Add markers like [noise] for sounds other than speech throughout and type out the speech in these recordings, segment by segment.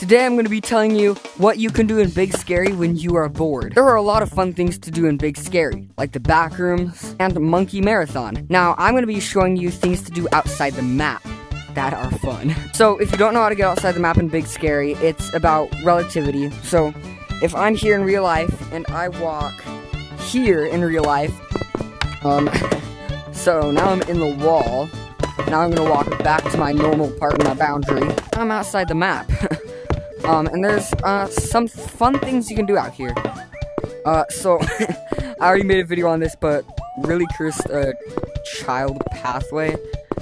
Today I'm going to be telling you what you can do in Big Scary when you are bored. There are a lot of fun things to do in Big Scary, like the back rooms and the Monkey Marathon. Now, I'm going to be showing you things to do outside the map that are fun. So, if you don't know how to get outside the map in Big Scary, it's about relativity. So, if I'm here in real life and I walk here in real life, um, [laughs] so now I'm in the wall. Now I'm gonna walk back to my normal part of my boundary. I'm outside the map. [laughs] um, and there's uh, some fun things you can do out here. Uh, so [laughs] I already made a video on this, but really cursed a child pathway.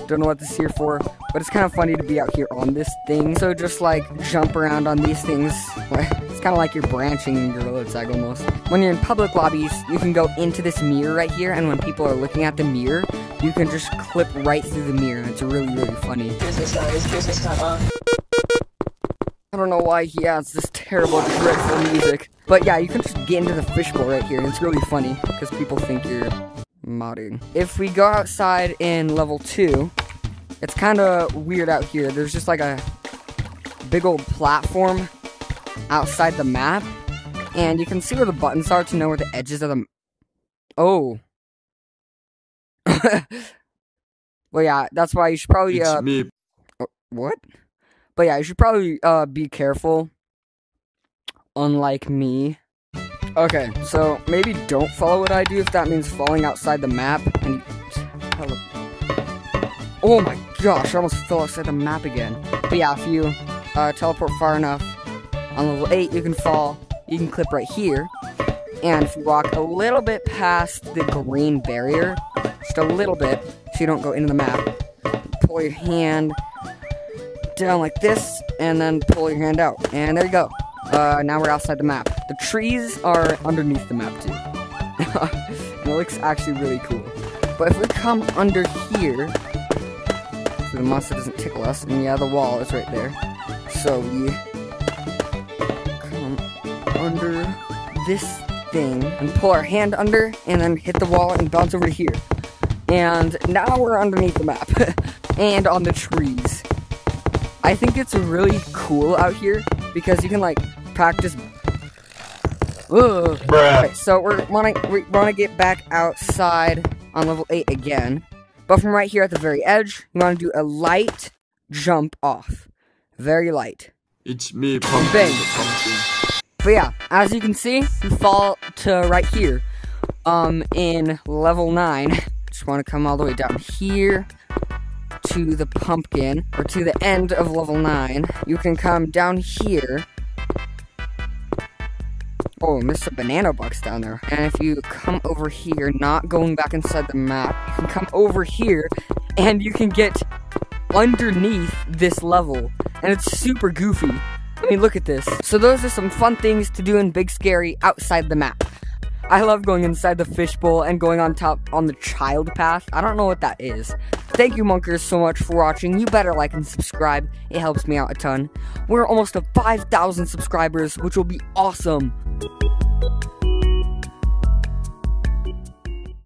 Don't know what this is here for, but it's kind of funny to be out here on this thing. So just like jump around on these things. [laughs] It's kind of like you're branching in your tag almost. When you're in public lobbies, you can go into this mirror right here, and when people are looking at the mirror, you can just clip right through the mirror. and It's really, really funny. I don't know why he has this terrible, dreadful music. But yeah, you can just get into the fishbowl right here, and it's really funny, because people think you're modding. If we go outside in level 2, it's kind of weird out here. There's just like a big old platform outside the map, and you can see where the buttons are to know where the edges of the... Oh. [laughs] well, yeah, that's why you should probably, It's uh... me. What? But yeah, you should probably, uh, be careful. Unlike me. Okay, so maybe don't follow what I do if that means falling outside the map, and. Oh my gosh, I almost fell outside the map again. But yeah, if you, uh, teleport far enough, on level 8, you can fall. You can clip right here. And if you walk a little bit past the green barrier, just a little bit, so you don't go into the map, pull your hand down like this, and then pull your hand out. And there you go. Uh, now we're outside the map. The trees are underneath the map too. [laughs] and it looks actually really cool. But if we come under here, so the monster doesn't tickle us, and yeah, the wall is right there. So we come under this thing and pull our hand under and then hit the wall and bounce over here. And now we're underneath the map [laughs] and on the trees. I think it's really cool out here because you can like practice. Ugh. Okay, so we're wanna we wanna get back outside on level eight again, but from right here at the very edge, you wanna do a light jump off, very light. It's me, Pumpkin Bang. But yeah, as you can see, you fall to right here. Um, in level 9, just want to come all the way down here to the pumpkin, or to the end of level 9. You can come down here. Oh, Mr. Banana Buck's down there. And if you come over here, not going back inside the map, you can come over here, and you can get underneath this level. And it's super goofy. I mean, look at this. So those are some fun things to do in Big Scary outside the map. I love going inside the fishbowl and going on top on the child path. I don't know what that is. Thank you, Monkers, so much for watching. You better like and subscribe. It helps me out a ton. We're almost to 5,000 subscribers, which will be awesome.